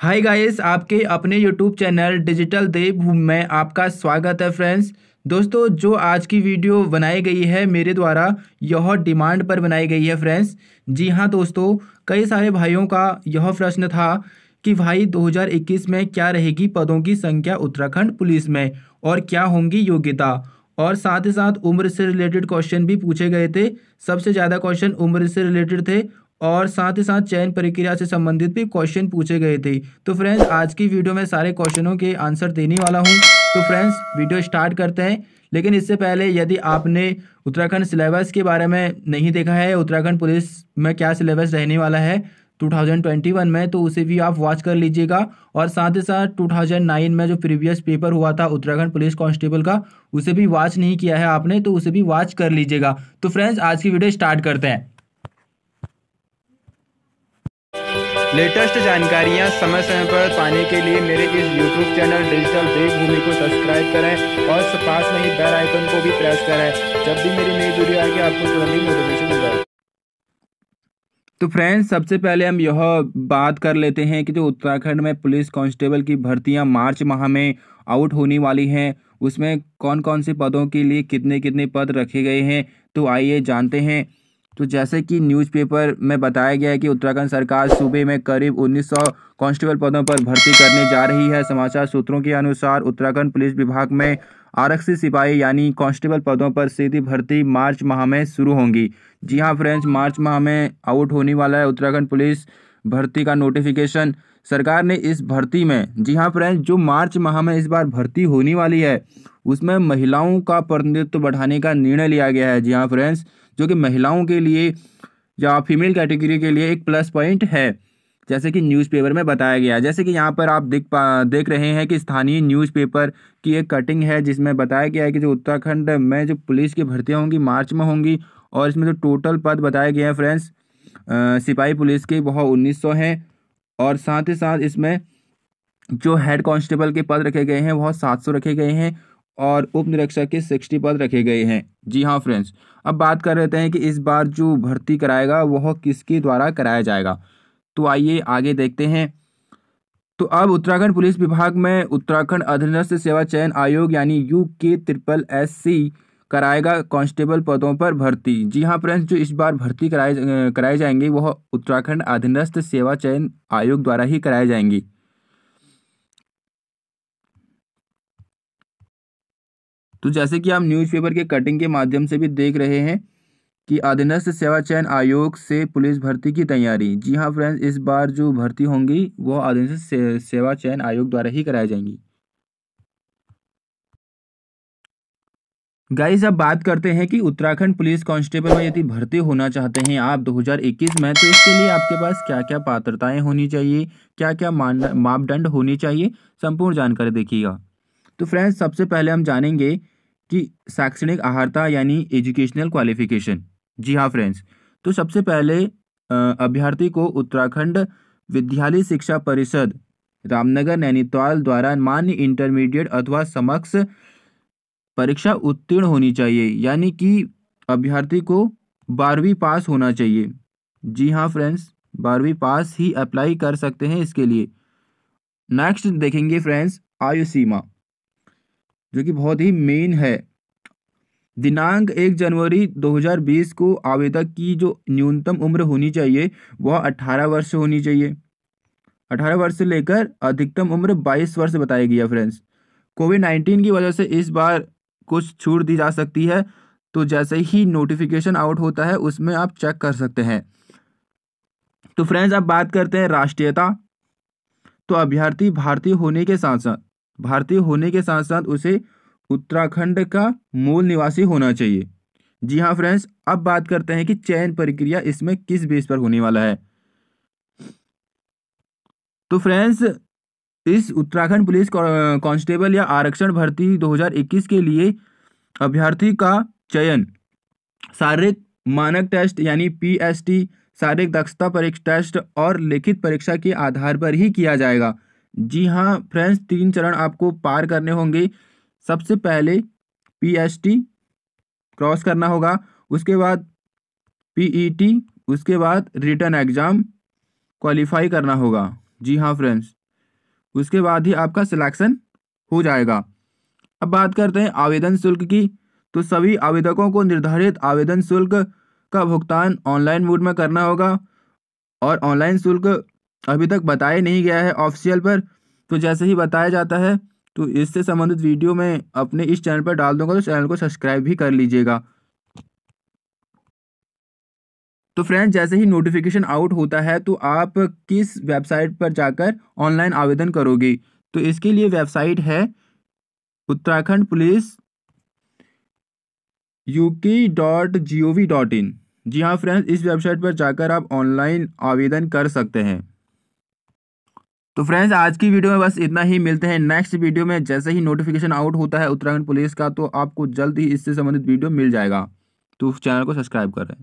Hi guys आपके अपने YouTube channel digital देव में, आपका स्वागत है फ्रेंड्स दोस्तों, जो आज की वीडियो बनाई गई है मेरे द्वारा, यह डिमांड पर बनाई गई है फ्रेंड्स जी हाँ दोस्तों, कई सारे भाइयों का यह प्रश्न था कि भाई 2021 में क्या रहेगी पदों की संख्या उत्तराखंड पुलिस में और क्या होंगी योग्यता? और साथ ही साथ उम्र से रिलेटेड क्वेश्चन भी पूछे गए थे। सबसे ज़्यादा क्वेश्चन उम्र से रिलेटेड थे और साथ ही साथ चयन प्रक्रिया से संबंधित भी क्वेश्चन पूछे गए थे। तो फ्रेंड्स आज की वीडियो में सारे क्वेश्चनों के आंसर देने वाला हूँ। तो फ्रेंड्स वीडियो स्टार्ट करते हैं। लेकिन इससे पहले यदि आपने उत्तराखंड सिलेबस के बारे में नहीं देखा है, उत्तराखंड पुलिस में क्या सिलेबस रहने वाला है 2021 में तो उसे भी आप वॉच कर लीजिएगा। और साथ ही साथ 2009 में जो प्रीवियस पेपर हुआ था उत्तराखंड पुलिस कांस्टेबल का, उसे भी वॉच नहीं किया है आपने तो उसे भी वॉच कर लीजिएगा। तो फ्रेंड्स आज की वीडियो स्टार्ट करते हैं। लेटेस्ट जानकारियाँ समय समय पर पाने के लिए मेरे इस यूट्यूब चैनल डिजिटल देवभूमि को सब्सक्राइब करें और पास में ही बेल आइकन को भी प्रेस करें। जब भी मेरी नई वीडियो आएगी, आपको तुरंत ही नोटिफिकेशन मिल जाएगा। तो फ्रेंड्स सबसे पहले हम यह बात कर लेते हैं कि जो उत्तराखंड में पुलिस कांस्टेबल की भर्तियाँ मार्च माह में आउट होने वाली हैं, उसमें कौन कौन से पदों के लिए कितने कितने पद रखे गए हैं तो आइए जानते हैं। तो जैसे कि न्यूज़पेपर में बताया गया है कि उत्तराखंड सरकार सूबे में करीब 1900 कांस्टेबल पदों पर भर्ती करने जा रही है। समाचार सूत्रों के अनुसार उत्तराखंड पुलिस विभाग में आरक्षित सिपाही यानी कांस्टेबल पदों पर सीधी भर्ती मार्च माह में शुरू होंगी। जी हाँ फ्रेंड्स, मार्च माह में आउट होने वाला है उत्तराखंड पुलिस भर्ती का नोटिफिकेशन सरकार ने इस भर्ती में, जी हाँ फ्रेंड्स, जो मार्च माह में इस बार भर्ती होने वाली है, उसमें महिलाओं का प्रतिनिधित्व बढ़ाने का निर्णय लिया गया है, जी हाँ फ्रेंड्स, जो कि महिलाओं के लिए या फीमेल कैटेगरी के लिए एक प्लस पॉइंट है, जैसे कि न्यूज़पेपर में बताया गया जैसे कि यहाँ पर आप देख पा, देख रहे हैं कि स्थानीय न्यूज़पेपर की एक कटिंग है, जिसमें बताया गया है कि जो उत्तराखंड में जो पुलिस की भर्तियाँ होंगी, मार्च में होंगी, और इसमें जो टोटल पद बताए गए हैं फ्रेंड्स सिपाही पुलिस के वह उन्नीस सौ हैं। और साथ ही साथ इसमें जो हेड कांस्टेबल के पद रखे गए हैं, वह सात सौ रखे गए हैं और उप निरीक्षक के सिक्सटी पद रखे गए हैं। जी हाँ फ्रेंड्स अब बात कर रहे हैं कि इस बार जो भर्ती कराएगा, वह किसके द्वारा कराया जाएगा? तो आइए आगे देखते हैं। तो अब उत्तराखंड पुलिस विभाग में उत्तराखंड अधीनस्थ सेवा चयन आयोग यानी यू के ट्रिपल एस सी कराएगा कांस्टेबल पदों पर भर्ती। जी हाँ फ्रेंड्स, जो इस बार भर्ती कराए कराए जाएँगे, वह उत्तराखंड अधीनस्थ सेवा चयन आयोग द्वारा ही कराए जाएँगी। तो जैसे कि आप न्यूज़पेपर के कटिंग के माध्यम से भी देख रहे हैं कि अधीनस्थ सेवा चयन आयोग से पुलिस भर्ती की तैयारी। जी हाँ फ्रेंड्स, इस बार जो भर्ती होंगी, वह अधीनस्थ सेवा चयन आयोग द्वारा ही कराई जाएँगी। गाइस अब बात करते हैं कि उत्तराखंड पुलिस कांस्टेबल में यदि भर्ती होना चाहते हैं आप 2021 में तो इसके लिए आपके पास क्या क्या पात्रताएँ होनी चाहिए क्या क्या मापदंड होनी चाहिए, संपूर्ण जानकारी देखिएगा। तो फ्रेंड्स, सबसे पहले हम जानेंगे कि शैक्षणिक आहारता यानी एजुकेशनल क्वालिफिकेशन। जी हाँ फ्रेंड्स तो सबसे पहले अभ्यर्थी को उत्तराखंड विद्यालय शिक्षा परिषद रामनगर नैनीताल द्वारा मान्य, इंटरमीडिएट अथवा समक्ष परीक्षा उत्तीर्ण होनी चाहिए, यानी कि अभ्यर्थी को बारहवीं पास होना चाहिए। जी हाँ फ्रेंड्स, बारहवीं पास ही अप्लाई कर सकते हैं इसके लिए। नेक्स्ट देखेंगे फ्रेंड्स, आयु सीमा, जो कि बहुत ही मेन है। दिनांक एक जनवरी 2020 को आवेदक की जो न्यूनतम उम्र होनी चाहिए, वह 18 वर्ष होनी चाहिए। 18 वर्ष से लेकर अधिकतम उम्र 22 वर्ष बताई गई है फ्रेंड्स। कोविड नाइन्टीन की वजह से इस बार कुछ छूट दी जा सकती है तो जैसे ही नोटिफिकेशन आउट होता है, उसमें आप चेक कर सकते हैं। तो फ्रेंड्स अब बात करते हैं राष्ट्रीयता। तो अभ्यर्थी भारतीय होने के साथ साथ, भारतीय होने के साथ साथ उसे उत्तराखंड का मूल निवासी होना चाहिए। जी हाँ फ्रेंड्स अब बात करते हैं कि चयन प्रक्रिया इसमें किस बेस पर होने वाला है। तो फ्रेंड्स इस उत्तराखंड पुलिस कांस्टेबल या आरक्षण भर्ती 2021 के लिए अभ्यर्थी का चयन। शारीरिक मानक टेस्ट यानी पीएसटी शारीरिक दक्षता परीक्षा, टेस्ट और लिखित परीक्षा के आधार पर ही किया जाएगा। जी हाँ फ्रेंड्स, तीन चरण आपको पार करने होंगे। सबसे पहले पीएसटी क्रॉस करना होगा, उसके बाद पीईटी उसके बाद रिटर्न एग्ज़ाम क्वालिफाई करना होगा। जी हाँ फ्रेंड्स। उसके बाद ही आपका सिलेक्शन हो जाएगा। अब बात करते हैं आवेदन शुल्क की। तो सभी आवेदकों को निर्धारित आवेदन शुल्क का भुगतान ऑनलाइन मोड में करना होगा और ऑनलाइन शुल्क अभी तक बताया नहीं गया है ऑफिशियल पर। तो जैसे ही बताया जाता है तो इससे संबंधित वीडियो मैं अपने इस चैनल पर डाल दूँगा तो चैनल को सब्सक्राइब भी कर लीजिएगा। तो फ्रेंड्स जैसे ही नोटिफिकेशन आउट होता है तो आप किस वेबसाइट पर जाकर ऑनलाइन आवेदन करोगे? तो इसके लिए वेबसाइट है Uttarakhand police UK dot G O V dot in जी हाँ फ्रेंड्स इस वेबसाइट पर जाकर आप ऑनलाइन आवेदन कर सकते हैं। तो फ्रेंड्स आज की वीडियो में बस इतना ही। मिलते हैं नेक्स्ट वीडियो में। जैसे ही नोटिफिकेशन आउट होता है उत्तराखंड पुलिस का तो आपको जल्द ही इससे संबंधित वीडियो मिल जाएगा। तो चैनल को सब्सक्राइब कर